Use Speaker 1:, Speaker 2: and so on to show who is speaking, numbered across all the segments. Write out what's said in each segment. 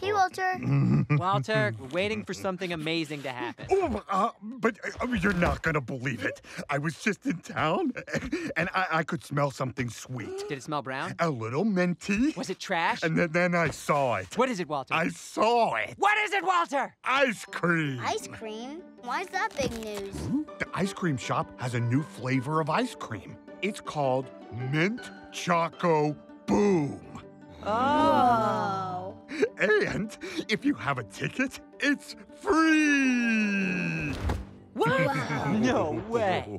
Speaker 1: Hey, Walter.
Speaker 2: Walter, we're waiting for something amazing to happen.
Speaker 3: Oh, uh, but uh, you're not gonna believe it. I was just in town, and I, I could smell something sweet.
Speaker 2: Did it smell brown?
Speaker 3: A little minty.
Speaker 2: Was it trash?
Speaker 3: And then, then I saw it.
Speaker 2: What is it, Walter?
Speaker 3: I saw it.
Speaker 2: What is it, Walter?
Speaker 3: Ice cream.
Speaker 1: Ice cream? Why's that big news?
Speaker 3: The ice cream shop has a new flavor of ice cream. It's called Mint Choco Boom.
Speaker 1: Oh.
Speaker 3: And if you have a ticket, it's free.
Speaker 2: What? No way.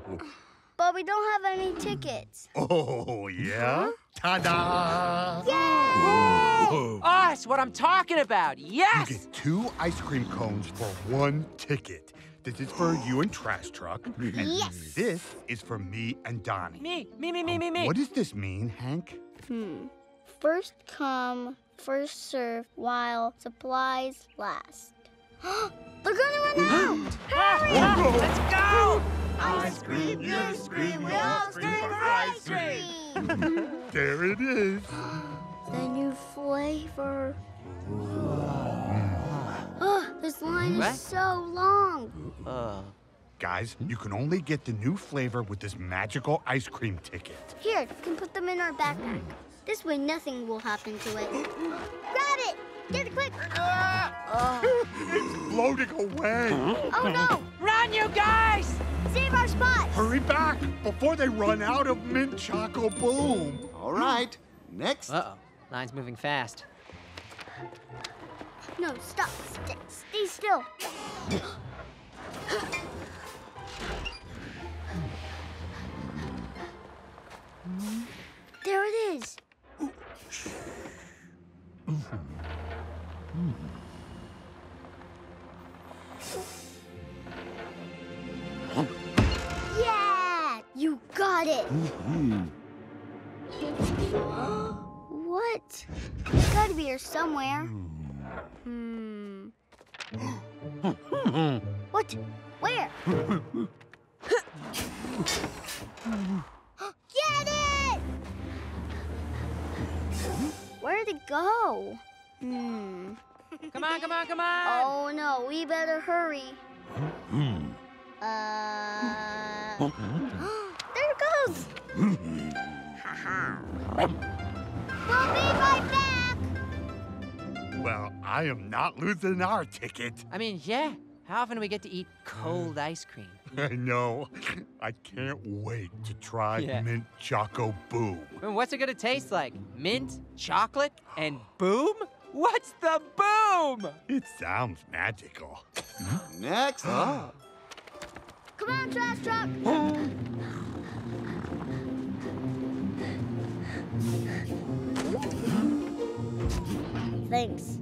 Speaker 1: But we don't have any tickets.
Speaker 3: Oh, yeah? Ta-da!
Speaker 1: Yay!
Speaker 2: Us, what I'm talking about. yes!
Speaker 3: You get two ice cream cones for one ticket. This is for you and Trash Truck. And
Speaker 1: Yes.
Speaker 3: this is for me and Donny.
Speaker 2: Me, me, me, me, me, me.
Speaker 3: What does this mean, Hank?
Speaker 1: Hmm. First come, first serve while supplies last. They're gonna run out! Hurry!
Speaker 2: Ah, let's go!
Speaker 1: Ice cream, you scream, we all scream for ice cream!
Speaker 3: There it is.
Speaker 1: the new flavor. Oh, this line
Speaker 2: What?
Speaker 1: is so long.
Speaker 2: Uh,
Speaker 3: Guys, you can only get the new flavor with this magical ice cream ticket.
Speaker 1: Here, you can put them in our backpack. This way, nothing will happen to it. Grab it! Get it quick! Ah!
Speaker 3: It's floating away.
Speaker 1: Oh no!
Speaker 2: run, you guys!
Speaker 1: Save our spot!
Speaker 3: Hurry back before they run out of Mint Choco Boom.
Speaker 4: All right. Next.
Speaker 2: Uh-oh. Line's moving fast.
Speaker 1: No, stop. St- stay still. Yeah! You got it! what? It's gotta be here somewhere. Hmm. what? Where? Get it! Where'd it go? Hmm.
Speaker 2: Come on, come on, come on!
Speaker 1: Oh no, we better hurry. Hmm. Uh. there it goes! Haha. we'll be right back!
Speaker 3: Well, I am not losing our ticket.
Speaker 2: I mean, yeah. How often do we get to eat cold ice cream?
Speaker 3: I know. I can't wait to try
Speaker 2: Yeah.
Speaker 3: Mint Choco Boom.
Speaker 2: I mean, what's it gonna taste like? Mint, chocolate, and boom? What's the boom?
Speaker 3: It sounds magical.
Speaker 4: Next.
Speaker 2: Oh.
Speaker 1: Come on, trash truck! Thanks.